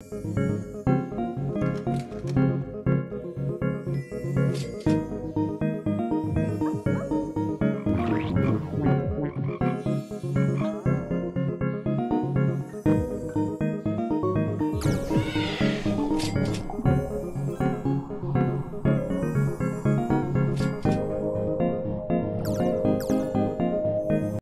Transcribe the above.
Música